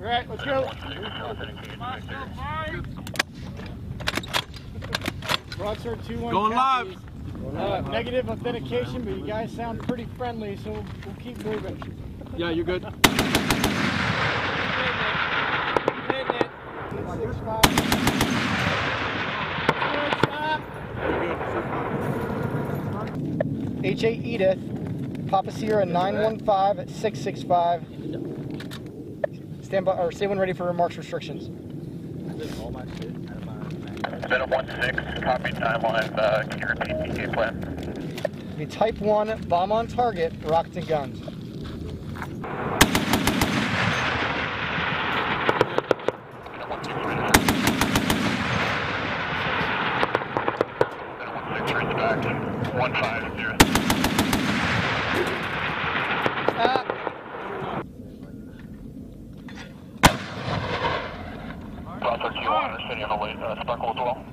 All right, let's go. Broadsword 2 1. Going live. Uh, negative authentication, but you guys sound pretty friendly, so we'll, we'll keep moving. Yeah, you're good. Six, five. H8 Edith, Papa Sierra 915 at 665. Stand by or stay when ready for remarks restrictions. Venom 1-6, copy timeline, uh, can you repeat PK plan? Be type 1, bomb on target, rockets and guns. Venom 1-6, read the back, 150. Stop. Browser 2 on the city on the late, uh, Sparkle as well.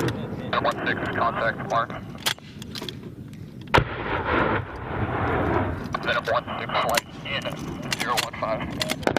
Venom 1-6, contact mark. Venom 1-6, flight in 015.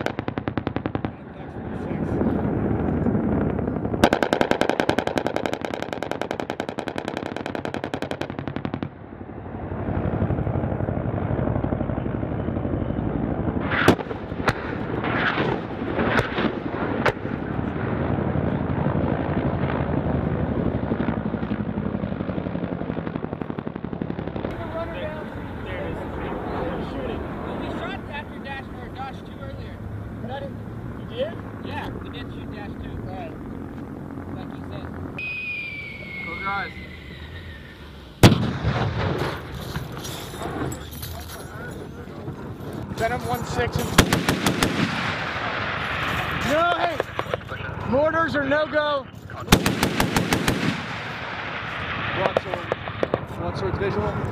Venom 1-6. No, hey! Mortars are no-go. Broadsword. Broadsword's visual.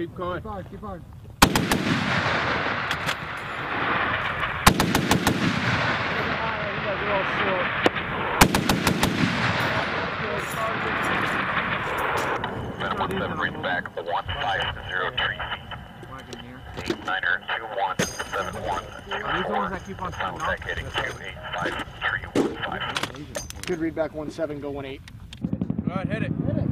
keep quiet. Keep on, keep on. Minimum separates back the 1503. Niner 2171. Contact heading 28531. Good read back 17, go 18. Alright, hit it. Hit it.